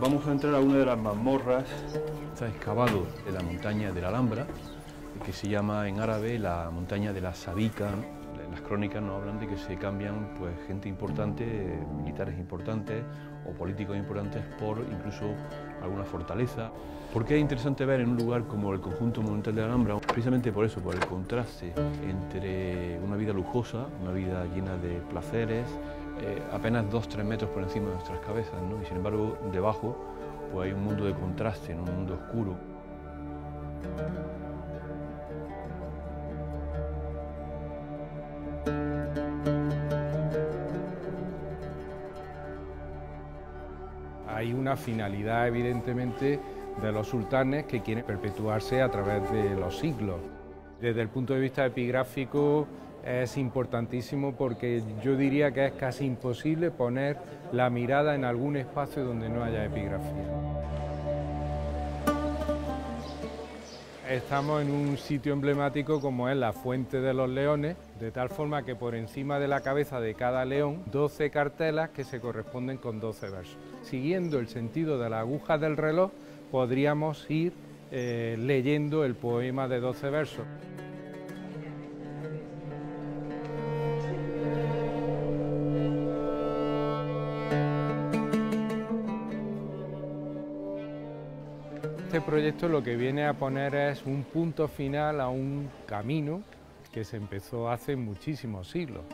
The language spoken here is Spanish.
Vamos a entrar a una de las mazmorras, está excavado de la montaña de la Alhambra, que se llama en árabe la montaña de la Sabica. Crónicas nos hablan de que se cambian pues, gente importante, militares importantes o políticos importantes por incluso alguna fortaleza. ¿Por qué es interesante ver en un lugar como el conjunto monumental de Alhambra? Precisamente por eso, por el contraste entre una vida lujosa, una vida llena de placeres, eh, apenas 2-3 metros por encima de nuestras cabezas, ¿no? y sin embargo debajo pues hay un mundo de contraste, un mundo oscuro. Hay una finalidad evidentemente de los sultanes que quieren perpetuarse a través de los siglos. Desde el punto de vista epigráfico es importantísimo porque yo diría que es casi imposible poner la mirada en algún espacio donde no haya epigrafía. Estamos en un sitio emblemático como es la Fuente de los Leones, de tal forma que por encima de la cabeza de cada león, 12 cartelas que se corresponden con 12 versos. Siguiendo el sentido de la aguja del reloj, podríamos ir eh, leyendo el poema de 12 versos. Este proyecto lo que viene a poner es un punto final a un camino que se empezó hace muchísimos siglos.